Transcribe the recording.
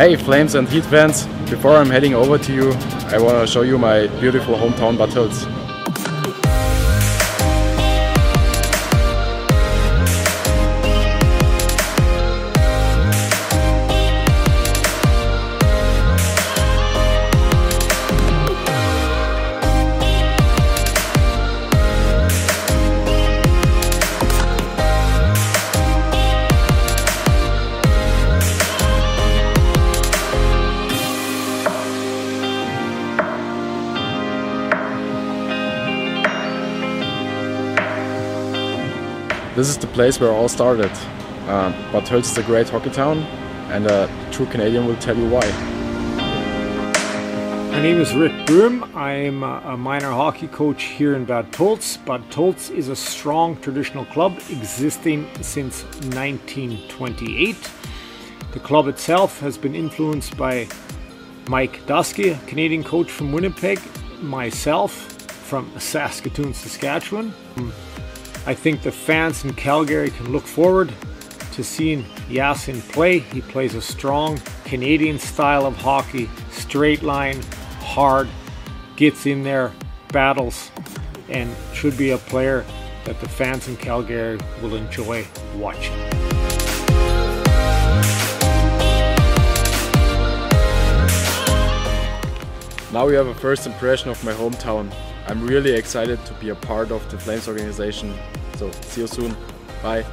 Hey Flames and Heat fans, before I'm heading over to you, I want to show you my beautiful hometown Bad Tölz. This is the place where all started. Uh, Bad Tölz is a great hockey town and a true Canadian will tell you why. My name is Rick Broom. I'm a minor hockey coach here in Bad Tölz. Bad Tölz is a strong traditional club existing since 1928. The club itself has been influenced by Mike Dusky, a Canadian coach from Winnipeg, myself from Saskatoon, Saskatchewan. I think the fans in Calgary can look forward to seeing Yasin play. He plays a strong Canadian style of hockey, straight line, hard, gets in there, battles, and should be a player that the fans in Calgary will enjoy watching. Now you have a first impression of my hometown. I'm really excited to be a part of the Flames organization. So see you soon. Bye.